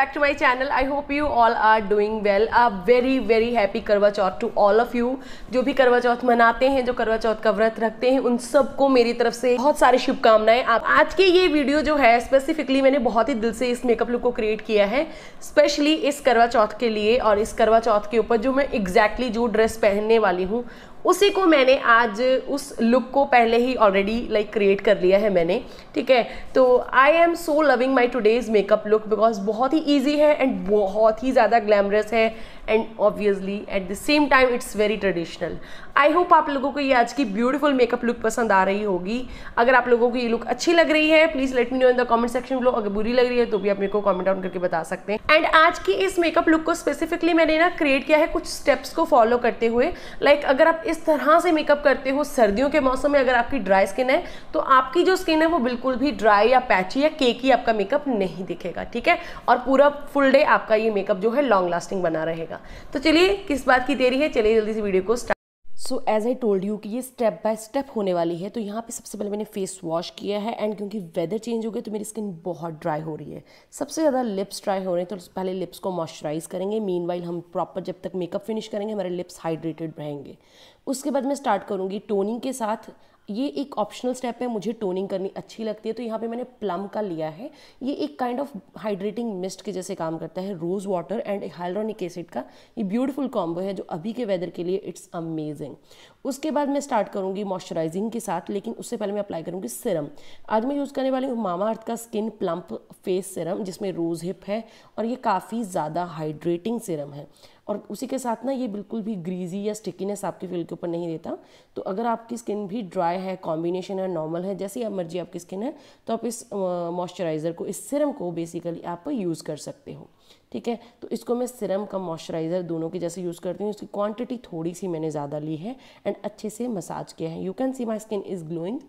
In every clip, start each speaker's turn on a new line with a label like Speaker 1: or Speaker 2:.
Speaker 1: back to my channel. I hope you all are doing well. A very very happy करवा चौथ to all of you. जो भी करवा चौथ मनाते हैं, जो करवा चौथ का व्रत रखते हैं, उन सबको मेरी तरफ़ से बहुत सारी शुभकामनाएँ आप आज की ये वीडियो जो है स्पेसिफिकली मैंने बहुत ही दिल से इस मेकअप लुक को क्रिएट किया है स्पेशली इस करवा चौथ के लिए और इस करवा चौथ के ऊपर जो मैं एग्जैक्टली exactly जो ड्रेस पहनने वाली हूँ उसी को मैंने आज उस लुक को पहले ही ऑलरेडी लाइक क्रिएट कर लिया है मैंने ठीक है? तो I am so loving my today's makeup look because बहुत ही ईजी है एंड बहुत ही ज़्यादा ग्लैमरस है and obviously at the same time it's very traditional I hope आप लोगों को ये आज की ब्यूटीफुल मेकअप लुक पसंद आ रही होगी। अगर आप लोगों को ये लुक अच्छी लग रही है please let me know in the comment section में अगर बुरी लग रही है तो भी आप मेरे को कमेंट डाउन करके बता सकते हैं। एंड आज की इस मेकअप लुक को स्पेसिफिकली मैंने ना क्रिएट किया है कुछ स्टेप्स को फॉलो करते हुए। लाइक like, अगर आप इस तरह से मेकअप करते हो सर्दियों के मौसम में अगर आपकी ड्राई स्किन है तो आपकी जो स्किन है वो बिल्कुल भी ड्राई या पैची या केकी आपका मेकअप नहीं दिखेगा, ठीक है? और पूरा फुल डे आपका ये मेकअप जो है लॉन्ग लास्टिंग बना रहेगा। तो चलिए, किस बात की देरी है, चलिए जल्दी से वीडियो को start so as I told you कि ये स्टेप बाय स्टेप होने वाली है तो यहाँ पे सबसे पहले मैंने फेस वॉश किया है एंड क्योंकि वेदर चेंज हो गया तो मेरी स्किन बहुत ड्राई हो रही है। सबसे ज़्यादा लिप्स ड्राई हो रहे हैं तो पहले लिप्स को मॉइस्चराइज करेंगे। मीन हम प्रॉपर जब तक मेकअप फिनिश करेंगे, हमारे लिप्स हाइड्रेटेड रहेंगे। उसके बाद मैं स्टार्ट करूँगी टोनिंग के साथ। ये एक ऑप्शनल स्टेप है, मुझे टोनिंग करनी अच्छी लगती है तो यहाँ पे मैंने प्लम का लिया है। ये एक काइंड ऑफ़ हाइड्रेटिंग मिस्ट के जैसे काम करता है rose water and hyaluronic acid का। ये ब्यूटीफुल कॉम्बो है जो अभी के वेदर के लिए इट्स अमेजिंग उसके बाद मैं स्टार्ट करूँगी मॉइस्चराइजिंग के साथ, लेकिन उससे पहले मैं अप्लाई करूँगी सिरम आज मैं यूज़ करने वाली हूँ मामा अर्थ का स्किन प्लम्प फेस सिरम जिसमें रोज़ हिप है और ये काफ़ी ज़्यादा हाइड्रेटिंग सिरम है. और उसी के साथ ना ये बिल्कुल भी ग्रीजी या स्टिकीनेस आपके फील के ऊपर नहीं देता. तो अगर आपकी स्किन भी ड्राई है कॉम्बिनेशन है नॉर्मल है, जैसी आप मर्ज़ी आपकी स्किन है तो आप इस मॉइस्चराइज़र को, इस सिरम को बेसिकली आप यूज़ कर सकते हो. ठीक है? तो इसको मैं सिरम का मॉइस्चराइज़र दोनों के जैसे यूज़ करती हूँ, इसकी क्वांटिटी थोड़ी सी मैंने ज़्यादा ली है एंड अच्छे से मसाज किया है। You can see my skin is glowing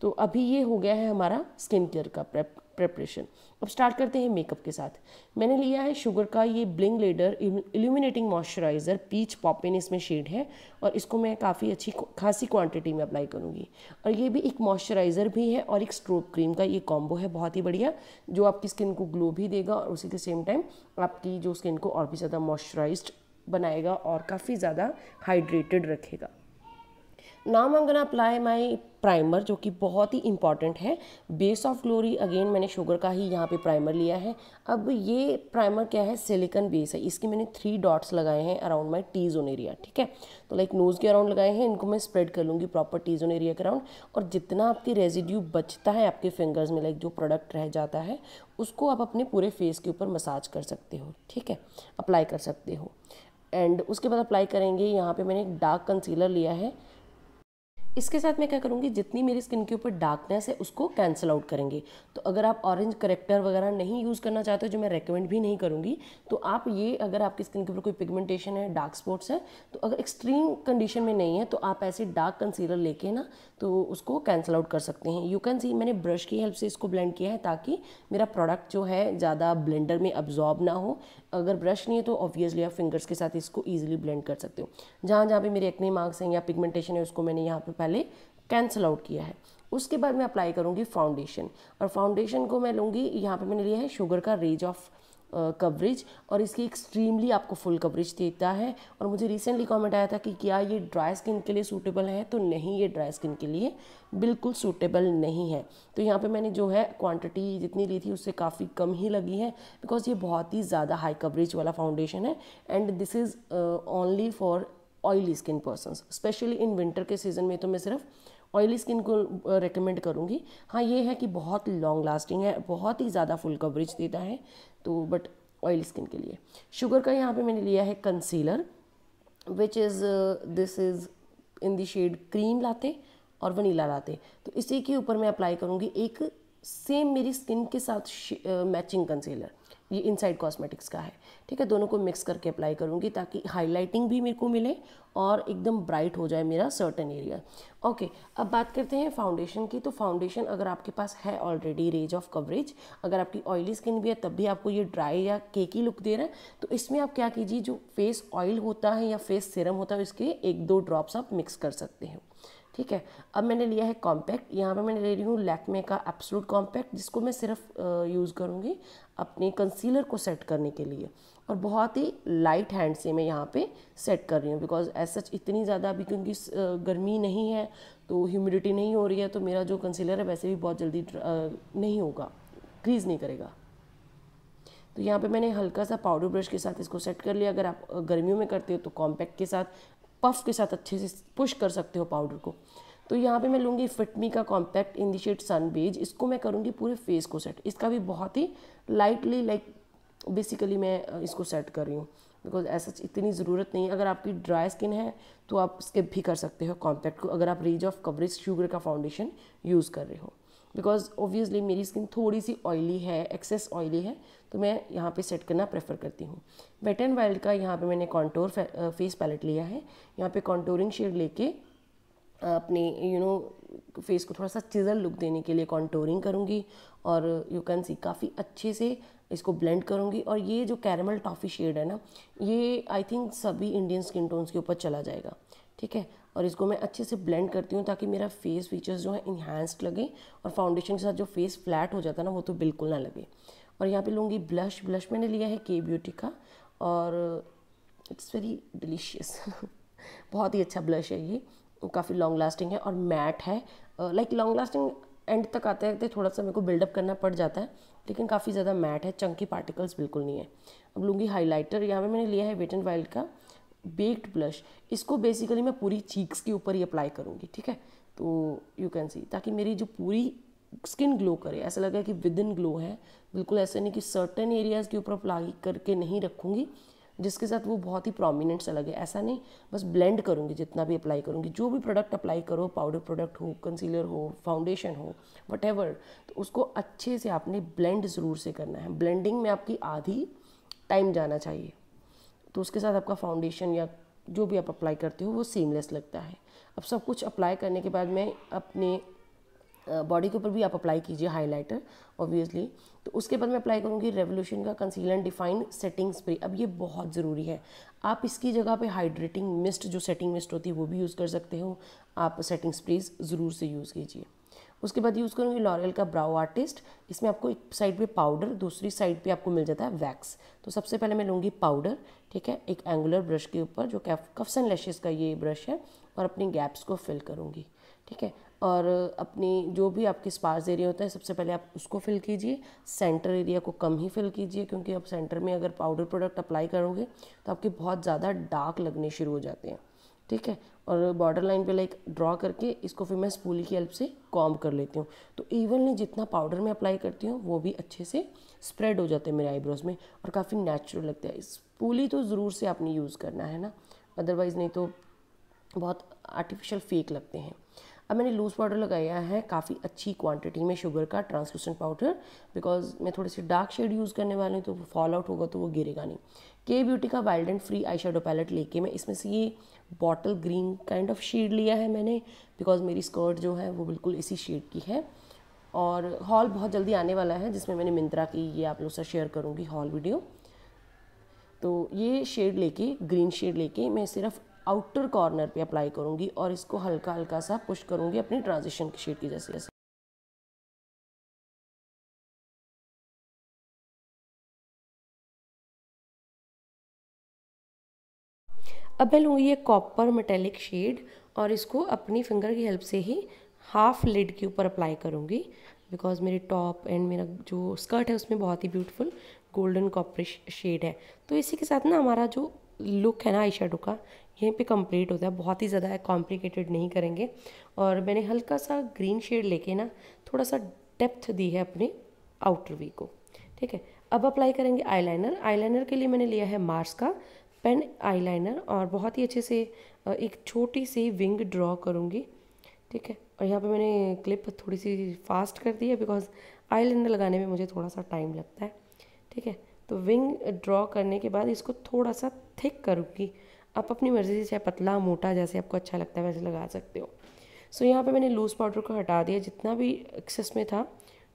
Speaker 1: तो अभी ये हो गया है हमारा स्किन केयर का प्रेप प्रेपरेशन अब स्टार्ट करते हैं मेकअप के साथ। मैंने लिया है शुगर का ये bling leader illuminating moisturiser peach poppin इसमें शेड है और इसको मैं काफ़ी अच्छी खासी क्वांटिटी में अप्लाई करूँगी। और ये भी एक मॉइस्चराइज़र भी है और एक स्ट्रोक क्रीम का ये कॉम्बो है, बहुत ही बढ़िया, जो आपकी स्किन को ग्लो भी देगा और उसी के सेम टाइम आपकी जो स्किन को और भी ज़्यादा मॉइस्चराइज बनाएगा और काफ़ी ज़्यादा हाइड्रेटेड रखेगा। Now I am apply my primer जो कि बहुत ही इंपॉर्टेंट है। बेस ऑफ़ ग्लोरी अगेन मैंने शुगर का ही यहाँ पे प्राइमर लिया है। अब ये प्राइमर क्या है? सिलिकन बेस है। इसके मैंने थ्री डॉट्स लगाए हैं around my T zone area ठीक है? तो लाइक नोज़ के अराउंड लगाए हैं, इनको मैं स्प्रेड कर लूँगी प्रॉपर टी जोन एरिया के अराउंड और जितना आपके रेजिड्यू बचता है आपके फिंगर्स में लाइक जो प्रोडक्ट रह जाता है, उसको आप अपने पूरे फेस के ऊपर मसाज कर सकते हो, ठीक है? अप्लाई कर सकते हो। एंड उसके बाद अप्लाई करेंगे, यहाँ पे मैंने एक डार्क कंसीलर लिया है। इसके साथ मैं क्या करूँगी, जितनी मेरी स्किन के ऊपर डार्कनेस है, उसको कैंसिल आउट करेंगे। तो अगर आप ऑरेंज करेक्टर वगैरह नहीं यूज़ करना चाहते हो, जो मैं रेकमेंड भी नहीं करूँगी तो आप ये अगर आपकी स्किन के ऊपर कोई पिगमेंटेशन है डार्क स्पॉट्स है तो अगर एक्सट्रीम कंडीशन में नहीं है तो आप ऐसे डार्क कंसीलर लेके ना तो उसको कैंसिल आउट कर सकते हैं। यू कैन सी मैंने ब्रश की हेल्प से इसको ब्लेंड किया है, ताकि मेरा प्रोडक्ट जो है, ज़्यादा ब्लेंडर में अब्जॉर्ब ना हो अगर ब्रश नहीं है तो ऑब्वियसली आप फिंगर्स के साथ इसको ईजिली ब्लेंड कर सकते हो। जहाँ जहाँ पे मेरे एक्ने मार्क्स हैं या पिगमेंटेशन है, उसको मैंने यहाँ पे पहले कैंसिल आउट किया है। उसके बाद मैं अप्लाई करूँगी फाउंडेशन और फाउंडेशन को मैं लूँगी, यहाँ पर मैंने लिया है शुगर का रेज ऑफ़ कवरेज और इसकी एक्सट्रीमली आपको फुल कवरेज देता है। और मुझे रिसेंटली कमेंट आया था कि क्या ये ड्राई स्किन के लिए सूटेबल है? तो नहीं, ये ड्राई स्किन के लिए बिल्कुल सूटेबल नहीं है। तो यहाँ पे मैंने जो है क्वांटिटी जितनी ली थी उससे काफ़ी कम ही लगी है बिकॉज़ ये बहुत ही ज़्यादा हाई कवरेज वाला फाउंडेशन है and this is only for oily skin person specially in winter के सीज़न में तो मैं सिर्फ़ ऑयली स्किन को रिकमेंड करूँगी। हाँ ये है कि बहुत लॉन्ग लास्टिंग है, बहुत ही ज़्यादा फुल कवरेज देता है तो बट ऑयली स्किन के लिए। शुगर का यहाँ पे मैंने लिया है concealer which is this is in the shade cream latte और वनीला लाते तो इसी के ऊपर मैं अप्लाई करूँगी एक सेम मेरी स्किन के साथ मैचिंग कंसीलर ये इनसाइड कॉस्मेटिक्स का है। ठीक है, दोनों को मिक्स करके अप्लाई करूँगी ताकि हाईलाइटिंग भी मेरे को मिले और एकदम ब्राइट हो जाए मेरा सर्टन एरिया ओके अब बात करते हैं फाउंडेशन की। तो फाउंडेशन अगर आपके पास है ऑलरेडी रेंज ऑफ़ कवरेज अगर आपकी ऑयली स्किन भी है, तब भी आपको ये ड्राई या केकी लुक दे रहा है। तो इसमें आप क्या कीजिए, जो फेस ऑयल होता है या फेस सिरम होता है, उसके एक दो ड्रॉप्स आप मिक्स कर सकते हैं।
Speaker 2: ठीक है? अब मैंने लिया है कॉम्पैक्ट यहाँ पे मैंने ले रही हूँ लैक्मे का एप्सलूट कॉम्पैक्ट जिसको मैं सिर्फ़ यूज़ करूँगी अपने कंसीलर को सेट करने के लिए। और बहुत ही लाइट हैंड से मैं यहाँ पे सेट कर रही हूँ बिकॉज़ एज सच इतनी ज़्यादा अभी क्योंकि गर्मी नहीं है तो ह्यूमिडिटी नहीं हो रही है तो मेरा जो कंसीलर है वैसे भी बहुत जल्दी नहीं होगा क्रीज नहीं करेगा। तो यहाँ पे मैंने हल्का सा पाउडर ब्रश के साथ इसको सेट कर लिया। अगर आप गर्मियों में करते हो तो कॉम्पैक्ट के साथ पफ के साथ अच्छे से पुश कर सकते हो पाउडर को। तो यहाँ पे मैं लूँगी फिटमी का कॉम्पैक्ट इन दी सन बेज इसको मैं करूँगी पूरे फेस को सेट इसका भी बहुत ही लाइटली लाइक बेसिकली मैं इसको सेट कर रही हूँ। बिकॉज़ ऐसा इतनी ज़रूरत नहीं है। अगर आपकी ड्राई स्किन है तो आप स्किप भी कर सकते हो कॉम्पैक्ट को। अगर आप रेंज ऑफ़ कवरेज शुगर का फाउंडेशन यूज़ कर रहे हो। बिकॉज़ ओबियसली मेरी स्किन थोड़ी सी ऑयली है एक्सेस ऑयली है तो मैं यहाँ पे सेट करना प्रेफर करती हूँ। वेट एंड वाइल्ड का यहाँ पे मैंने कॉन्टोर फेस पैलेट लिया है। यहाँ पे कॉन्टोरिंग शेड लेके अपने यू नो फेस को थोड़ा सा चिजल लुक देने के लिए कॉन्टोरिंग करूँगी और यू कैन सी काफ़ी अच्छे से इसको ब्लेंड करूँगी। और ये जो कैरमल टॉफ़ी शेड है ना, ये आई थिंक सभी इंडियन स्किन टोन्स के ऊपर चला जाएगा। ठीक है? और इसको मैं अच्छे से ब्लेंड करती हूँ ताकि मेरा फेस फीचर्स जो है इन्हांस्ड लगे और फाउंडेशन के साथ जो फेस फ्लैट हो जाता है ना, वो तो बिल्कुल ना लगे। और यहाँ पे लूँगी ब्लश ब्लश मैंने लिया है के ब्यूटी का और इट्स वेरी डिलीशियस बहुत ही अच्छा ब्लश है ये। काफ़ी लॉन्ग लास्टिंग है और मैट है। लाइक लॉन्ग लास्टिंग एंड तक आते आते थोड़ा सा मेरे को बिल्डअप करना पड़ जाता है, लेकिन काफ़ी ज़्यादा मैट है चंकी पार्टिकल्स बिल्कुल नहीं है। अब लूँगी हाईलाइटर यहाँ पे मैंने लिया है वेट एंड वाइल्ड का। बेक्ड ब्लश इसको बेसिकली मैं पूरी चीक्स के ऊपर ही अप्लाई करूँगी, ठीक है? तो यू कैन सी ताकि मेरी जो पूरी स्किन ग्लो करे, ऐसा लगे कि विद इन ग्लो है। बिल्कुल ऐसा नहीं कि सर्टन एरियाज़ के ऊपर अप्लाई करके नहीं रखूँगी, जिसके साथ वो बहुत ही प्रोमिनेंट सा लगे, ऐसा नहीं। बस ब्लेंड करूँगी, जितना भी अप्लाई करूँगी, जो भी प्रोडक्ट अप्लाई करो पाउडर प्रोडक्ट हो कंसीलर हो फाउंडेशन हो वट तो उसको अच्छे से आपने ब्लेंड ज़रूर से करना है। ब्लेंडिंग में आपकी आधी टाइम जाना चाहिए। तो उसके साथ आपका फाउंडेशन या जो भी आप अप्लाई करते हो, वो सीमलेस लगता है। अब सब कुछ अप्लाई करने के बाद मैं अपने बॉडी के ऊपर भी आप अप्लाई कीजिए हाइलाइटर ऑब्वियसली तो उसके बाद मैं अप्लाई करूँगी रेवोल्यूशन का concealer and define setting spray अब ये बहुत ज़रूरी है। आप इसकी जगह पे हाइड्रेटिंग मिस्ट जो सेटिंग मिस्ट होती है, वो भी यूज़ कर सकते हो। आप सेटिंग स्प्रेज ज़रूर से यूज़ कीजिए। उसके बाद यूज़ करूँगी लॉरियल का ब्राउ आर्टिस्ट इसमें आपको एक साइड पे पाउडर दूसरी साइड पे आपको मिल जाता है वैक्स तो सबसे पहले मैं लूँगी पाउडर ठीक है? एक एंगुलर ब्रश के ऊपर, जो कैफ कफ्स एंड लैशेज़ का ये ब्रश है, और अपनी गैप्स को फिल करूँगी, ठीक है? और अपनी जो भी आपके स्पार्स एरिया होता है, सबसे पहले आप उसको फिल कीजिए। सेंटर एरिया को कम ही फिल कीजिए, क्योंकि आप सेंटर में अगर पाउडर प्रोडक्ट अप्लाई करोगे तो आपके बहुत ज़्यादा डार्क लगने शुरू हो जाते हैं। ठीक है? और बॉर्डर लाइन पे लाइक ड्रॉ करके इसको फिर मैं स्पूली की हेल्प से कॉम कर लेती हूँ। तो इवनली जितना पाउडर मैं अप्लाई करती हूँ, वो भी अच्छे से स्प्रेड हो जाते हैं मेरे आईब्रोज में और काफ़ी नेचुरल लगता है। स्पूली तो ज़रूर से आपने यूज़ करना है ना? अदरवाइज़ नहीं तो बहुत आर्टिफिशियल फेक लगते हैं। अब मैंने लूज़ पाउडर लगाया है काफ़ी अच्छी क्वांटिटी में शुगर का ट्रांसलूसेंट पाउडर बिकॉज़ मैं थोड़े से डार्क शेड यूज़ करने वाली हूँ तो फॉल आउट होगा तो वो गिरेगा नहीं। के ब्यूटी का wild and free eye shadow palette लेके मैं इसमें से ये bottle green kind of shade लिया है मैंने बिकॉज़ मेरी स्कर्ट जो है वो बिल्कुल इसी शेड की है। और हॉल बहुत जल्दी आने वाला है, जिसमें मैंने मिंत्रा की ये आप लोग से शेयर करूँगी हॉल वीडियो तो ये शेड लेके ग्रीन शेड लेके मैं सिर्फ़ आउटर कॉर्नर पे अप्लाई करूँगी और इसको हल्का हल्का सा पुश करूँगी अपनी ट्रांजिशन की शेड की जैसे जैसे। अब मैं लूँगी ये कॉपर मेटेलिक शेड और इसको अपनी फिंगर की हेल्प से ही हाफ़ लिड के ऊपर अप्लाई करूँगी बिकॉज़ मेरी टॉप एंड मेरा जो स्कर्ट है उसमें बहुत ही ब्यूटीफुल गोल्डन कॉपर शेड है। तो इसी के साथ ना हमारा जो लुक है ना आई का यहीं पे कंप्लीट होता है। बहुत ही ज़्यादा कॉम्प्लिकेटेड नहीं करेंगे। और मैंने हल्का सा ग्रीन शेड लेके ना थोड़ा सा डेप्थ दी है अपने आउटर वी को। ठीक है? अब अप्लाई करेंगे आईलाइनर आईलाइनर के लिए मैंने लिया है मार्स का पेन आईलाइनर और बहुत ही अच्छे से एक छोटी सी विंग ड्रॉ करूँगी। ठीक है? और यहाँ पे मैंने क्लिप थोड़ी सी फास्ट कर दी है बिकॉज़ आईलाइनर लगाने में मुझे थोड़ा सा टाइम लगता है। ठीक है? तो विंग ड्रॉ करने के बाद इसको थोड़ा सा थिक करूँगी। आप अपनी मर्ज़ी से चाहे पतला मोटा जैसे आपको अच्छा लगता है वैसे लगा सकते हो। सो so, यहाँ पे मैंने लूज़ पाउडर को हटा दिया जितना भी एक्सेस में था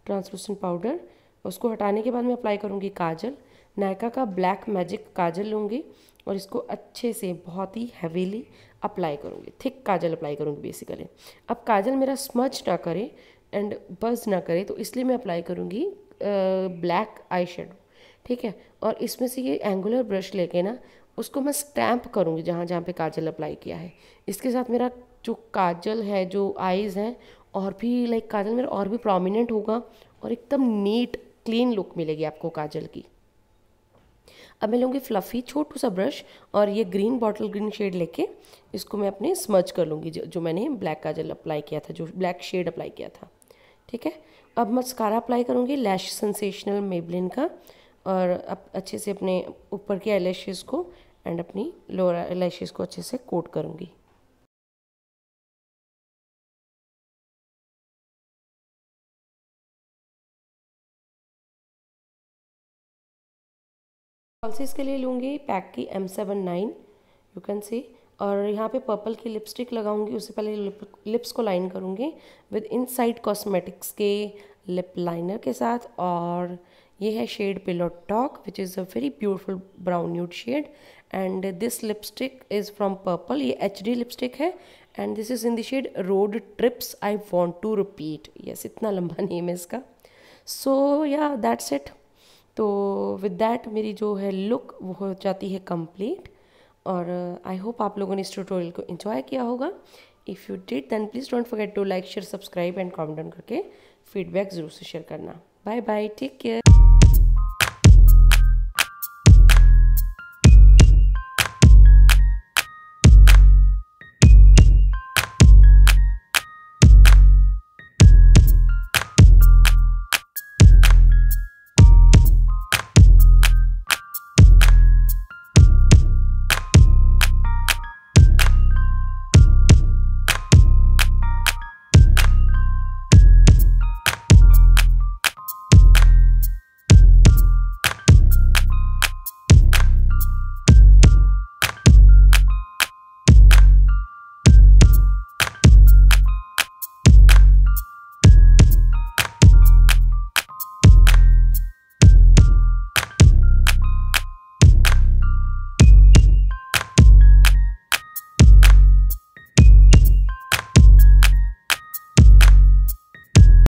Speaker 2: ट्रांसलूसेंट पाउडर उसको हटाने के बाद मैं अप्लाई करूँगी काजल। नायका का ब्लैक मैजिक काजल लूँगी और इसको अच्छे से बहुत ही हैवीली अप्लाई करूँगी। थिक काजल अप्लाई करूँगी बेसिकली अब काजल मेरा स्मच ना करे एंड बज ना करे तो इसलिए मैं अप्लाई करूँगी ब्लैक आई शेडो ठीक है? और इसमें से ये एंगुलर ब्रश लेके ना उसको मैं स्टैम्प करूँगी जहाँ जहाँ पे काजल अप्लाई किया है। इसके साथ मेरा जो काजल है जो आईज़ हैं और भी लाइक काजल मेरा और भी प्रोमिनेंट होगा और एकदम नीट क्लीन लुक मिलेगी आपको काजल की। अब मैं लूँगी फ्लफ़ी छोटू सा ब्रश और ये ग्रीन बॉटल ग्रीन शेड लेके इसको मैं अपने स्मच कर लूँगी जो, जो मैंने ब्लैक काजल अप्लाई किया था जो ब्लैक शेड अप्लाई किया था। ठीक है? अब मस्कारा अप्लाई करूँगी लैश सेंसेशनल मेबलिन का और अब अच्छे से अपने ऊपर के आई को एंड अपनी लोअर आई को अच्छे से कोट करूँगी। फॉल्सिस के लिए लूँगी पैक की M seven nine you can see और यहाँ पे पर्पल की लिपस्टिक लगाऊँगी उससे पहले लिप, लिप्स को लाइन करूँगी विद इनसाइड कॉस्मेटिक्स के लिप लाइनर के साथ और ये है shade pillow talk which is a very beautiful brown nude shade and this lipstick is from purple ये एच डी लिपस्टिक है and this is in the shade road trips I want to repeat yes इतना लंबा name है इसका। So yeah that's it तो with that मेरी जो है लुक वो हो जाती है कंप्लीट और आई uh, होप आप लोगों ने इस ट्यूटोरियल को इन्जॉय किया होगा। If you did then please don't forget to like share subscribe and comment करके फीडबैक ज़रूर से शेयर करना। Bye bye take care